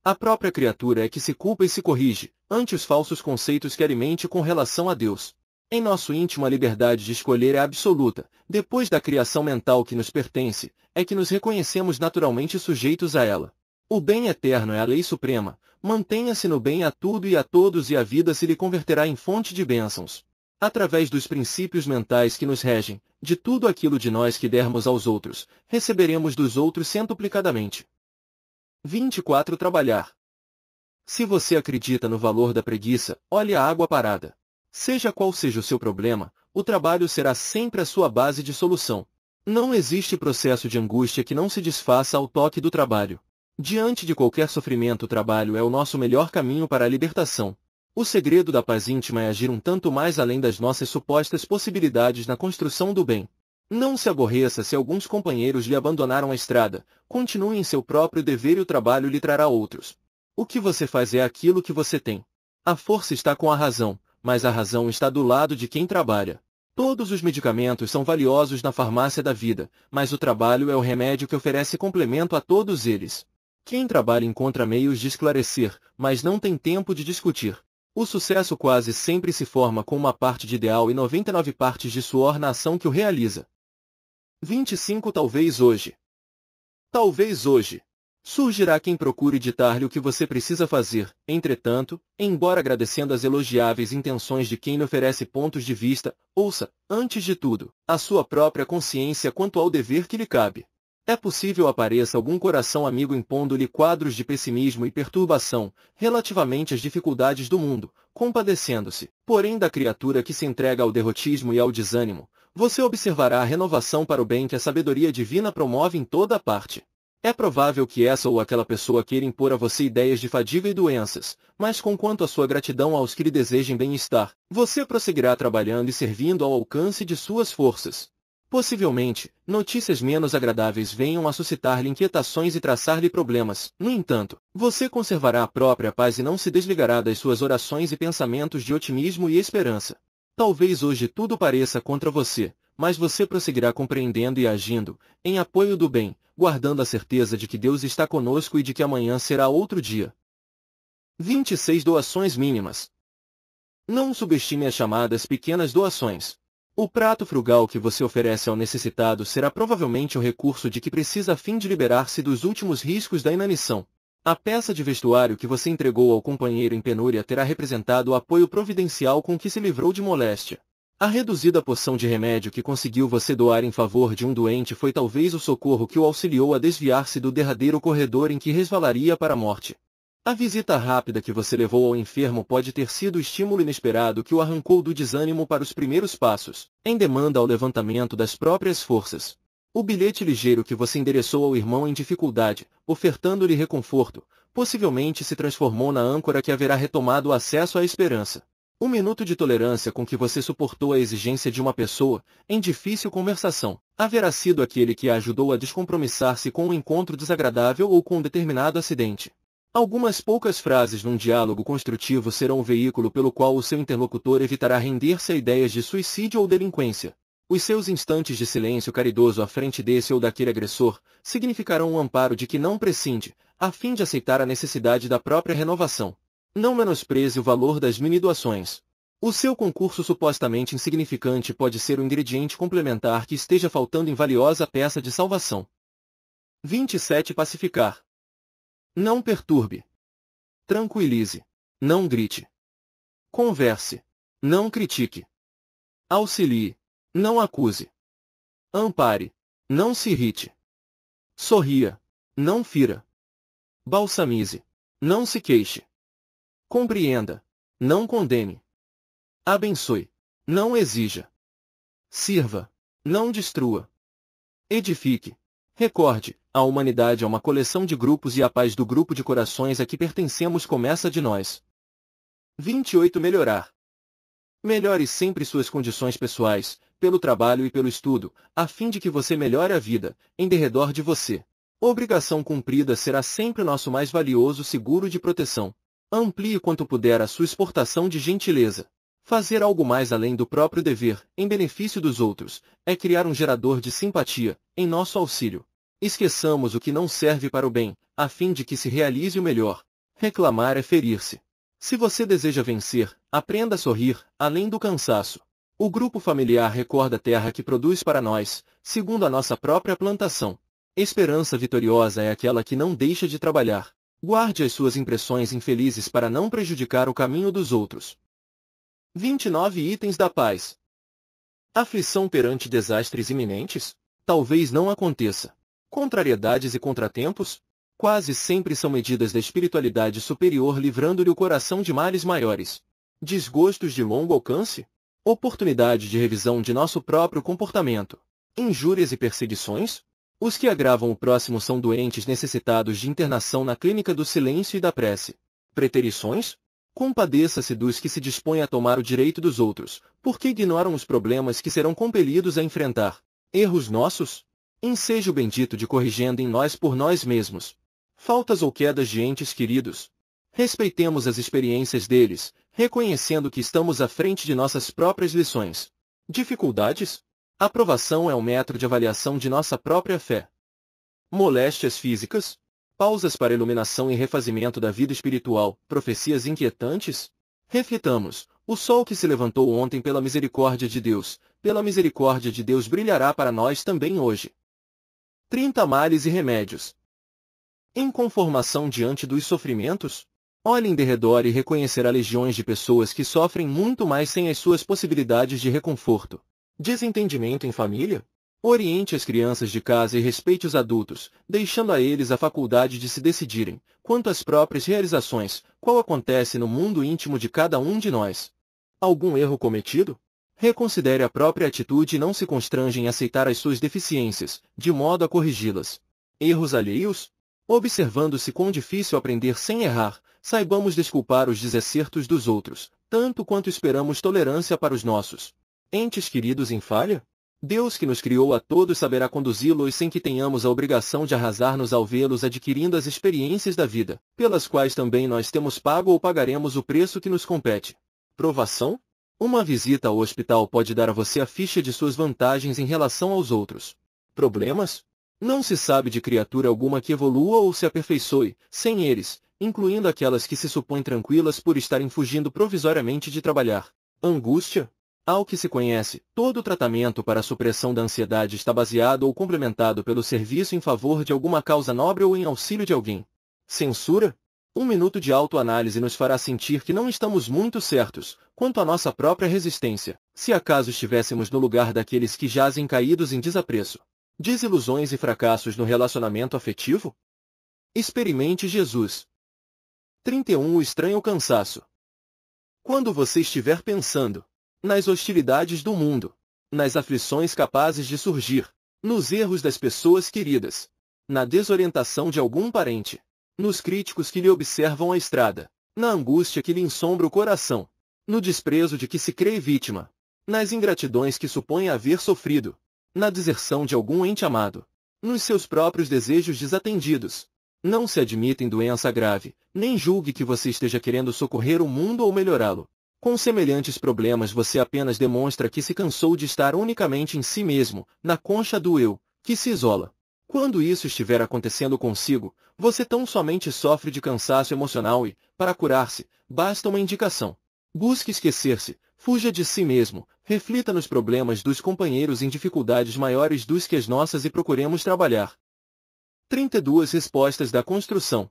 A própria criatura é que se culpa e se corrige, ante os falsos conceitos que alimente com relação a Deus. Em nosso íntimo a liberdade de escolher é absoluta, depois da criação mental que nos pertence, é que nos reconhecemos naturalmente sujeitos a ela. O bem eterno é a lei suprema, mantenha-se no bem a tudo e a todos e a vida se lhe converterá em fonte de bênçãos. Através dos princípios mentais que nos regem, de tudo aquilo de nós que dermos aos outros, receberemos dos outros centuplicadamente. 24 Trabalhar. Se você acredita no valor da preguiça, olhe a água parada. Seja qual seja o seu problema, o trabalho será sempre a sua base de solução. Não existe processo de angústia que não se desfaça ao toque do trabalho. Diante de qualquer sofrimento o trabalho é o nosso melhor caminho para a libertação. O segredo da paz íntima é agir um tanto mais além das nossas supostas possibilidades na construção do bem. Não se aborreça se alguns companheiros lhe abandonaram a estrada, continue em seu próprio dever e o trabalho lhe trará outros. O que você faz é aquilo que você tem. A força está com a razão, mas a razão está do lado de quem trabalha. Todos os medicamentos são valiosos na farmácia da vida, mas o trabalho é o remédio que oferece complemento a todos eles. Quem trabalha encontra meios de esclarecer, mas não tem tempo de discutir. O sucesso quase sempre se forma com uma parte de ideal e 99 partes de suor na ação que o realiza. 25 Talvez hoje. Talvez hoje. Surgirá quem procure ditar-lhe o que você precisa fazer, entretanto, embora agradecendo as elogiáveis intenções de quem lhe oferece pontos de vista, ouça, antes de tudo, a sua própria consciência quanto ao dever que lhe cabe. É possível apareça algum coração amigo impondo-lhe quadros de pessimismo e perturbação, relativamente às dificuldades do mundo, compadecendo-se, porém da criatura que se entrega ao derrotismo e ao desânimo, você observará a renovação para o bem que a sabedoria divina promove em toda a parte. É provável que essa ou aquela pessoa queira impor a você ideias de fadiga e doenças, mas conquanto a sua gratidão aos que lhe desejem bem-estar, você prosseguirá trabalhando e servindo ao alcance de suas forças. Possivelmente, notícias menos agradáveis venham a suscitar-lhe inquietações e traçar-lhe problemas. No entanto, você conservará a própria paz e não se desligará das suas orações e pensamentos de otimismo e esperança. Talvez hoje tudo pareça contra você, mas você prosseguirá compreendendo e agindo, em apoio do bem, guardando a certeza de que Deus está conosco e de que amanhã será outro dia. 26 Doações mínimas. Não subestime as chamadas pequenas doações. O prato frugal que você oferece ao necessitado será provavelmente o recurso de que precisa a fim de liberar-se dos últimos riscos da inanição. A peça de vestuário que você entregou ao companheiro em penúria terá representado o apoio providencial com que se livrou de moléstia. A reduzida porção de remédio que conseguiu você doar em favor de um doente foi talvez o socorro que o auxiliou a desviar-se do derradeiro corredor em que resvalaria para a morte. A visita rápida que você levou ao enfermo pode ter sido o estímulo inesperado que o arrancou do desânimo para os primeiros passos, em demanda ao levantamento das próprias forças. O bilhete ligeiro que você endereçou ao irmão em dificuldade, ofertando-lhe reconforto, possivelmente se transformou na âncora que haverá retomado o acesso à esperança. O minuto de tolerância com que você suportou a exigência de uma pessoa, em difícil conversação, haverá sido aquele que a ajudou a descompromissar-se com um encontro desagradável ou com um determinado acidente. Algumas poucas frases num diálogo construtivo serão o veículo pelo qual o seu interlocutor evitará render-se a ideias de suicídio ou delinquência. Os seus instantes de silêncio caridoso à frente desse ou daquele agressor significarão um amparo de que não prescinde, a fim de aceitar a necessidade da própria renovação. Não menospreze o valor das mini-doações. O seu concurso supostamente insignificante pode ser o ingrediente complementar que esteja faltando em valiosa peça de salvação. 27 Pacificar não perturbe. Tranquilize. Não grite. Converse. Não critique. Auxilie. Não acuse. Ampare. Não se irrite. Sorria. Não fira. Balsamize. Não se queixe. Compreenda. Não condene. Abençoe. Não exija. Sirva. Não destrua. Edifique. Recorde, a humanidade é uma coleção de grupos e a paz do grupo de corações a que pertencemos começa de nós. 28 Melhorar. Melhore sempre suas condições pessoais, pelo trabalho e pelo estudo, a fim de que você melhore a vida, em derredor de você. Obrigação cumprida será sempre nosso mais valioso seguro de proteção. Amplie quanto puder a sua exportação de gentileza. Fazer algo mais além do próprio dever, em benefício dos outros, é criar um gerador de simpatia, em nosso auxílio. Esqueçamos o que não serve para o bem, a fim de que se realize o melhor. Reclamar é ferir-se. Se você deseja vencer, aprenda a sorrir, além do cansaço. O grupo familiar recorda a terra que produz para nós, segundo a nossa própria plantação. Esperança vitoriosa é aquela que não deixa de trabalhar. Guarde as suas impressões infelizes para não prejudicar o caminho dos outros. 29 Itens da Paz Aflição perante desastres iminentes? Talvez não aconteça. Contrariedades e contratempos? Quase sempre são medidas da espiritualidade superior livrando-lhe o coração de males maiores. Desgostos de longo alcance? Oportunidade de revisão de nosso próprio comportamento. Injúrias e perseguições? Os que agravam o próximo são doentes necessitados de internação na clínica do silêncio e da prece. Preterições? Compadeça-se dos que se dispõem a tomar o direito dos outros, porque ignoram os problemas que serão compelidos a enfrentar. Erros nossos? Ensejo bendito de corrigendo em nós por nós mesmos. Faltas ou quedas de entes queridos? Respeitemos as experiências deles, reconhecendo que estamos à frente de nossas próprias lições. Dificuldades? Aprovação é o metro de avaliação de nossa própria fé. Moléstias físicas? Pausas para iluminação e refazimento da vida espiritual, profecias inquietantes? Reflitamos, o sol que se levantou ontem pela misericórdia de Deus, pela misericórdia de Deus brilhará para nós também hoje. 30 males e remédios. Em conformação diante dos sofrimentos? Olhe em derredor e reconhecerá legiões de pessoas que sofrem muito mais sem as suas possibilidades de reconforto. Desentendimento em família? Oriente as crianças de casa e respeite os adultos, deixando a eles a faculdade de se decidirem, quanto às próprias realizações, qual acontece no mundo íntimo de cada um de nós. Algum erro cometido? Reconsidere a própria atitude e não se constrange em aceitar as suas deficiências, de modo a corrigi-las. Erros alheios? Observando-se quão difícil aprender sem errar, saibamos desculpar os desacertos dos outros, tanto quanto esperamos tolerância para os nossos. Entes queridos em falha? Deus que nos criou a todos saberá conduzi-los sem que tenhamos a obrigação de arrasar-nos ao vê-los adquirindo as experiências da vida, pelas quais também nós temos pago ou pagaremos o preço que nos compete. Provação? Uma visita ao hospital pode dar a você a ficha de suas vantagens em relação aos outros. Problemas? Não se sabe de criatura alguma que evolua ou se aperfeiçoe, sem eles, incluindo aquelas que se supõem tranquilas por estarem fugindo provisoriamente de trabalhar. Angústia? Ao que se conhece, todo tratamento para a supressão da ansiedade está baseado ou complementado pelo serviço em favor de alguma causa nobre ou em auxílio de alguém. Censura? Um minuto de autoanálise nos fará sentir que não estamos muito certos, quanto à nossa própria resistência, se acaso estivéssemos no lugar daqueles que jazem caídos em desapreço. Desilusões e fracassos no relacionamento afetivo? Experimente Jesus. 31 O estranho cansaço. Quando você estiver pensando nas hostilidades do mundo, nas aflições capazes de surgir, nos erros das pessoas queridas, na desorientação de algum parente, nos críticos que lhe observam a estrada, na angústia que lhe ensombra o coração, no desprezo de que se crê vítima, nas ingratidões que supõe haver sofrido, na deserção de algum ente amado, nos seus próprios desejos desatendidos, não se admita em doença grave, nem julgue que você esteja querendo socorrer o mundo ou melhorá-lo. Com semelhantes problemas você apenas demonstra que se cansou de estar unicamente em si mesmo, na concha do eu, que se isola. Quando isso estiver acontecendo consigo, você tão somente sofre de cansaço emocional e, para curar-se, basta uma indicação. Busque esquecer-se, fuja de si mesmo, reflita nos problemas dos companheiros em dificuldades maiores dos que as nossas e procuremos trabalhar. 32 Respostas da construção.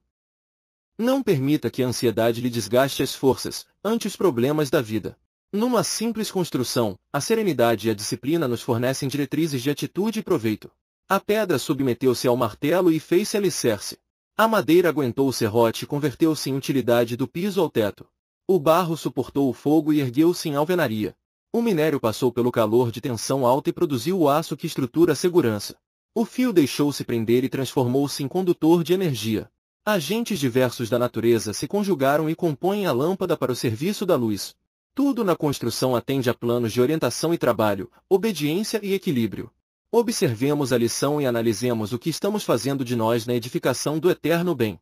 Não permita que a ansiedade lhe desgaste as forças, ante os problemas da vida. Numa simples construção, a serenidade e a disciplina nos fornecem diretrizes de atitude e proveito. A pedra submeteu-se ao martelo e fez-se alicerce. A madeira aguentou o serrote e converteu-se em utilidade do piso ao teto. O barro suportou o fogo e ergueu-se em alvenaria. O minério passou pelo calor de tensão alta e produziu o aço que estrutura a segurança. O fio deixou-se prender e transformou-se em condutor de energia. Agentes diversos da natureza se conjugaram e compõem a lâmpada para o serviço da luz. Tudo na construção atende a planos de orientação e trabalho, obediência e equilíbrio. Observemos a lição e analisemos o que estamos fazendo de nós na edificação do eterno bem.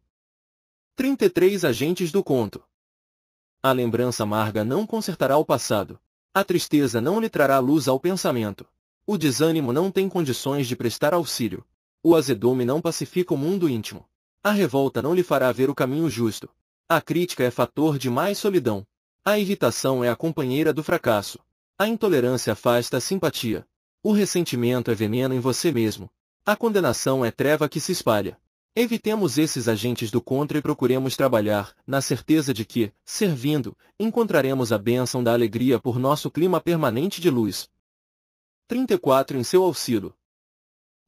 33 Agentes do conto. A lembrança amarga não consertará o passado. A tristeza não lhe trará luz ao pensamento. O desânimo não tem condições de prestar auxílio. O azedume não pacifica o mundo íntimo. A revolta não lhe fará ver o caminho justo. A crítica é fator de mais solidão. A irritação é a companheira do fracasso. A intolerância afasta a simpatia. O ressentimento é veneno em você mesmo. A condenação é treva que se espalha. Evitemos esses agentes do contra e procuremos trabalhar, na certeza de que, servindo, encontraremos a bênção da alegria por nosso clima permanente de luz. 34 Em seu auxílio.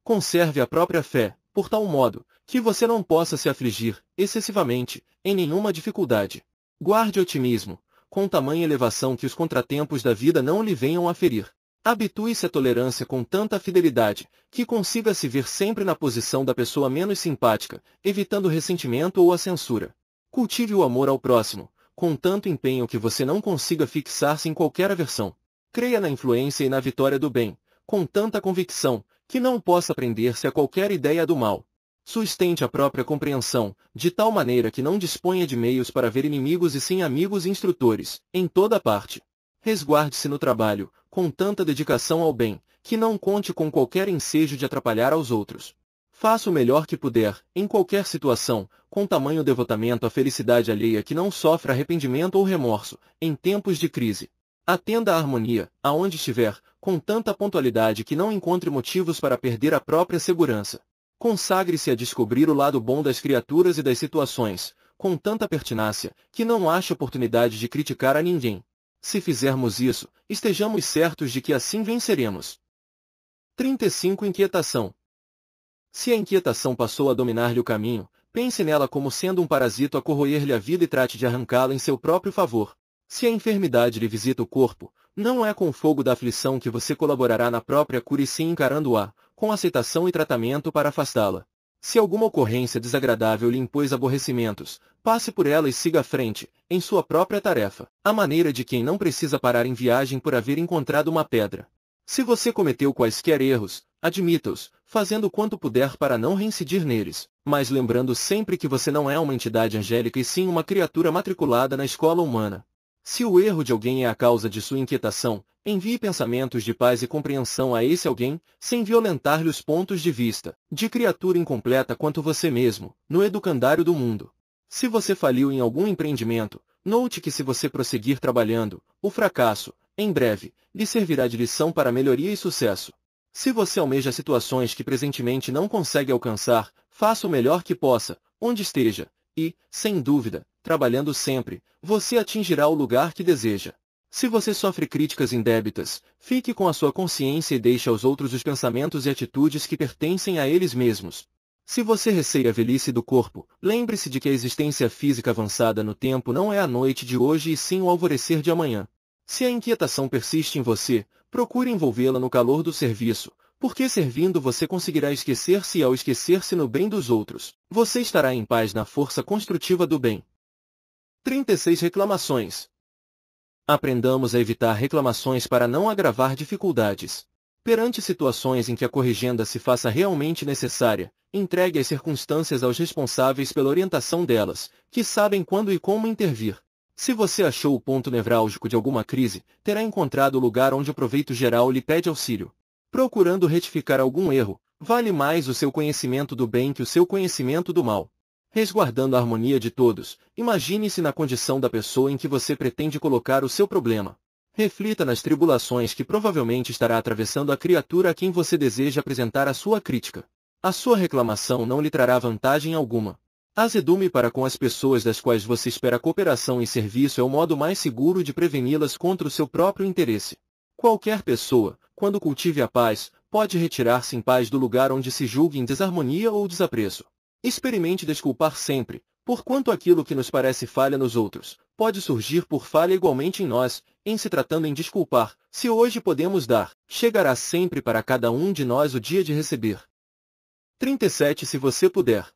Conserve a própria fé, por tal modo, que você não possa se afligir, excessivamente, em nenhuma dificuldade. Guarde otimismo, com tamanha elevação que os contratempos da vida não lhe venham a ferir. Habitue-se à tolerância com tanta fidelidade, que consiga se ver sempre na posição da pessoa menos simpática, evitando o ressentimento ou a censura. Cultive o amor ao próximo, com tanto empenho que você não consiga fixar-se em qualquer aversão. Creia na influência e na vitória do bem, com tanta convicção, que não possa prender-se a qualquer ideia do mal. Sustente a própria compreensão, de tal maneira que não disponha de meios para ver inimigos e sim amigos e instrutores, em toda parte. Resguarde-se no trabalho, com tanta dedicação ao bem, que não conte com qualquer ensejo de atrapalhar aos outros. Faça o melhor que puder, em qualquer situação, com tamanho devotamento à felicidade alheia que não sofra arrependimento ou remorso, em tempos de crise. Atenda à harmonia, aonde estiver, com tanta pontualidade que não encontre motivos para perder a própria segurança. Consagre-se a descobrir o lado bom das criaturas e das situações, com tanta pertinácia, que não ache oportunidade de criticar a ninguém. Se fizermos isso, estejamos certos de que assim venceremos. 35 Inquietação se a inquietação passou a dominar-lhe o caminho, pense nela como sendo um parasito a corroer-lhe a vida e trate de arrancá-la em seu próprio favor. Se a enfermidade lhe visita o corpo, não é com o fogo da aflição que você colaborará na própria cura e sim encarando-a, com aceitação e tratamento para afastá-la. Se alguma ocorrência desagradável lhe impôs aborrecimentos, passe por ela e siga à frente, em sua própria tarefa, a maneira de quem não precisa parar em viagem por haver encontrado uma pedra. Se você cometeu quaisquer erros, admita-os, fazendo quanto puder para não reincidir neles, mas lembrando sempre que você não é uma entidade angélica e sim uma criatura matriculada na escola humana. Se o erro de alguém é a causa de sua inquietação, envie pensamentos de paz e compreensão a esse alguém, sem violentar-lhe os pontos de vista, de criatura incompleta quanto você mesmo, no educandário do mundo. Se você faliu em algum empreendimento, note que se você prosseguir trabalhando, o fracasso, em breve, lhe servirá de lição para melhoria e sucesso. Se você almeja situações que presentemente não consegue alcançar, faça o melhor que possa, onde esteja, e, sem dúvida, trabalhando sempre, você atingirá o lugar que deseja. Se você sofre críticas indébitas, fique com a sua consciência e deixe aos outros os pensamentos e atitudes que pertencem a eles mesmos. Se você receia a velhice do corpo, lembre-se de que a existência física avançada no tempo não é a noite de hoje e sim o alvorecer de amanhã. Se a inquietação persiste em você, procure envolvê-la no calor do serviço, porque servindo você conseguirá esquecer-se e ao esquecer-se no bem dos outros, você estará em paz na força construtiva do bem. 36 Reclamações Aprendamos a evitar reclamações para não agravar dificuldades. Perante situações em que a corrigenda se faça realmente necessária, entregue as circunstâncias aos responsáveis pela orientação delas, que sabem quando e como intervir. Se você achou o ponto nevrálgico de alguma crise, terá encontrado o lugar onde o proveito geral lhe pede auxílio. Procurando retificar algum erro, vale mais o seu conhecimento do bem que o seu conhecimento do mal. Resguardando a harmonia de todos, imagine-se na condição da pessoa em que você pretende colocar o seu problema. Reflita nas tribulações que provavelmente estará atravessando a criatura a quem você deseja apresentar a sua crítica. A sua reclamação não lhe trará vantagem alguma. Azedume para com as pessoas das quais você espera cooperação e serviço é o modo mais seguro de preveni-las contra o seu próprio interesse. Qualquer pessoa, quando cultive a paz, pode retirar-se em paz do lugar onde se julgue em desarmonia ou desapreço. Experimente desculpar sempre, porquanto aquilo que nos parece falha nos outros, pode surgir por falha igualmente em nós, em se tratando em desculpar, se hoje podemos dar, chegará sempre para cada um de nós o dia de receber. 37 Se você puder,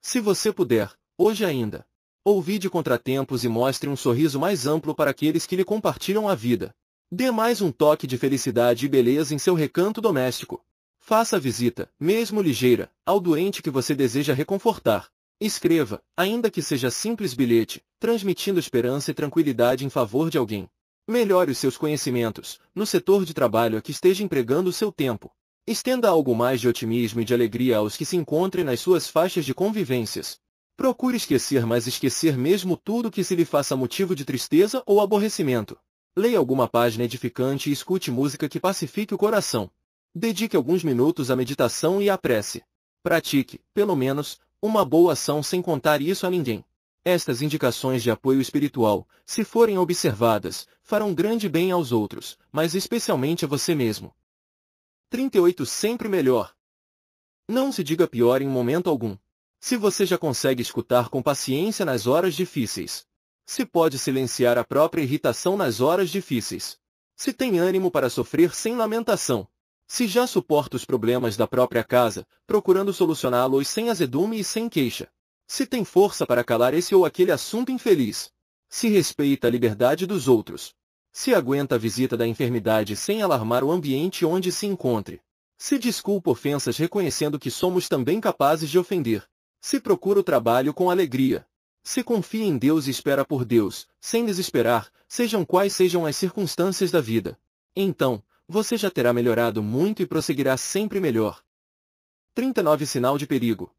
se você puder, hoje ainda, ouvide contratempos e mostre um sorriso mais amplo para aqueles que lhe compartilham a vida. Dê mais um toque de felicidade e beleza em seu recanto doméstico. Faça a visita, mesmo ligeira, ao doente que você deseja reconfortar. Escreva, ainda que seja simples bilhete, transmitindo esperança e tranquilidade em favor de alguém. Melhore os seus conhecimentos, no setor de trabalho a que esteja empregando o seu tempo. Estenda algo mais de otimismo e de alegria aos que se encontrem nas suas faixas de convivências. Procure esquecer, mas esquecer mesmo tudo que se lhe faça motivo de tristeza ou aborrecimento. Leia alguma página edificante e escute música que pacifique o coração. Dedique alguns minutos à meditação e à prece. Pratique, pelo menos, uma boa ação sem contar isso a ninguém. Estas indicações de apoio espiritual, se forem observadas, farão grande bem aos outros, mas especialmente a você mesmo. 38 Sempre melhor. Não se diga pior em momento algum. Se você já consegue escutar com paciência nas horas difíceis. Se pode silenciar a própria irritação nas horas difíceis. Se tem ânimo para sofrer sem lamentação. Se já suporta os problemas da própria casa, procurando solucioná-los sem azedume e sem queixa. Se tem força para calar esse ou aquele assunto infeliz. Se respeita a liberdade dos outros. Se aguenta a visita da enfermidade sem alarmar o ambiente onde se encontre. Se desculpa ofensas reconhecendo que somos também capazes de ofender. Se procura o trabalho com alegria. Se confia em Deus e espera por Deus, sem desesperar, sejam quais sejam as circunstâncias da vida. Então, você já terá melhorado muito e prosseguirá sempre melhor. 39 Sinal de perigo.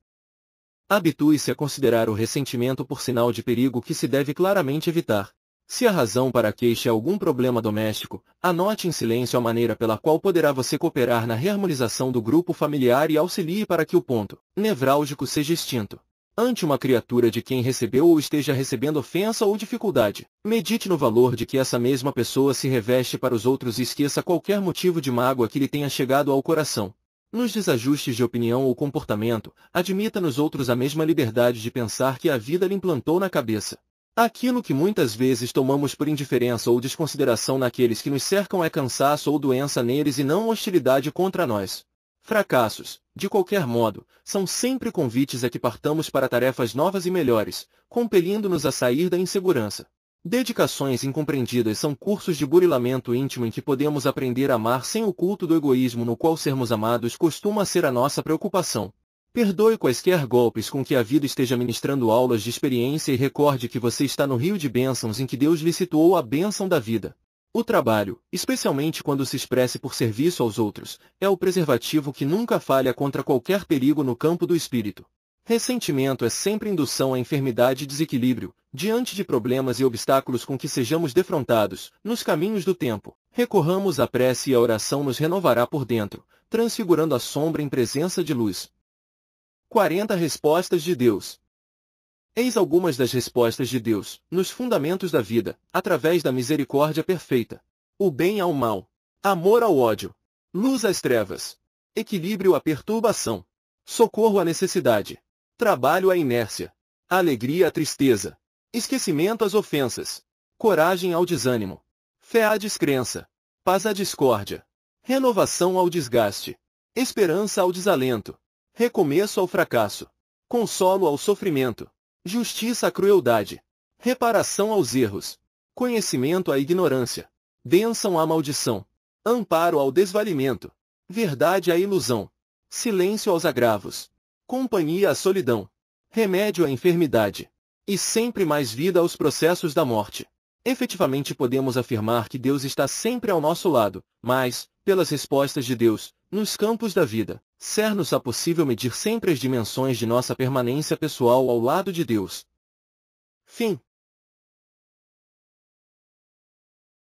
Habitue-se a considerar o ressentimento por sinal de perigo que se deve claramente evitar. Se a razão para a queixa é algum problema doméstico, anote em silêncio a maneira pela qual poderá você cooperar na reharmonização do grupo familiar e auxilie para que o ponto nevrálgico seja extinto. Ante uma criatura de quem recebeu ou esteja recebendo ofensa ou dificuldade, medite no valor de que essa mesma pessoa se reveste para os outros e esqueça qualquer motivo de mágoa que lhe tenha chegado ao coração. Nos desajustes de opinião ou comportamento, admita nos outros a mesma liberdade de pensar que a vida lhe implantou na cabeça. Aquilo que muitas vezes tomamos por indiferença ou desconsideração naqueles que nos cercam é cansaço ou doença neles e não hostilidade contra nós. Fracassos, de qualquer modo, são sempre convites a que partamos para tarefas novas e melhores, compelindo-nos a sair da insegurança. Dedicações incompreendidas são cursos de burilamento íntimo em que podemos aprender a amar sem o culto do egoísmo no qual sermos amados costuma ser a nossa preocupação. Perdoe quaisquer golpes com que a vida esteja ministrando aulas de experiência e recorde que você está no rio de bênçãos em que Deus lhe situou a bênção da vida. O trabalho, especialmente quando se expresse por serviço aos outros, é o preservativo que nunca falha contra qualquer perigo no campo do espírito. Ressentimento é sempre indução à enfermidade e desequilíbrio, diante de problemas e obstáculos com que sejamos defrontados, nos caminhos do tempo. Recorramos à prece e a oração nos renovará por dentro, transfigurando a sombra em presença de luz. 40 Respostas de Deus Eis algumas das respostas de Deus, nos fundamentos da vida, através da misericórdia perfeita. O bem ao mal. Amor ao ódio. Luz às trevas. Equilíbrio à perturbação. Socorro à necessidade. Trabalho à inércia. Alegria à tristeza. Esquecimento às ofensas. Coragem ao desânimo. Fé à descrença. Paz à discórdia. Renovação ao desgaste. Esperança ao desalento. Recomeço ao fracasso. Consolo ao sofrimento. Justiça à crueldade. Reparação aos erros. Conhecimento à ignorância. Bênção à maldição. Amparo ao desvalimento. Verdade à ilusão. Silêncio aos agravos. Companhia à solidão. Remédio à enfermidade. E sempre mais vida aos processos da morte. Efetivamente podemos afirmar que Deus está sempre ao nosso lado, mas, pelas respostas de Deus, nos campos da vida, ser-nos-á possível medir sempre as dimensões de nossa permanência pessoal ao lado de Deus. Fim